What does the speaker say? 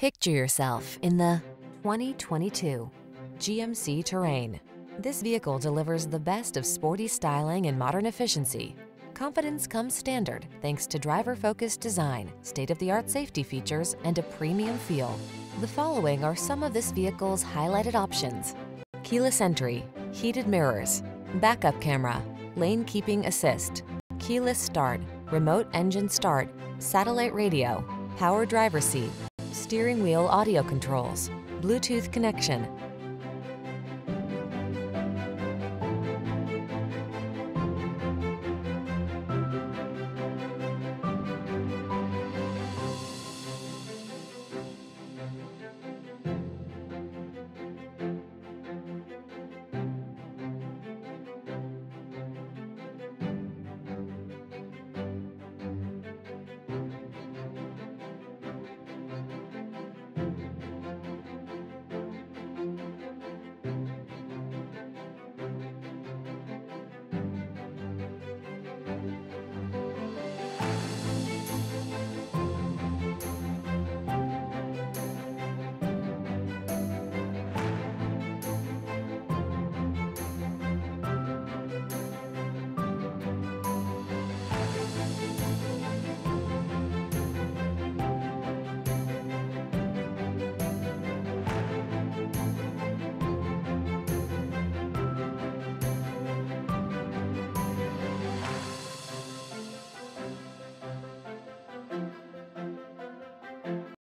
Picture yourself in the 2022 GMC Terrain. This vehicle delivers the best of sporty styling and modern efficiency. Confidence comes standard thanks to driver-focused design, state-of-the-art safety features, and a premium feel. The following are some of this vehicle's highlighted options. Keyless entry, heated mirrors, backup camera, lane keeping assist, keyless start, remote engine start, satellite radio, power driver seat, steering wheel audio controls, Bluetooth connection,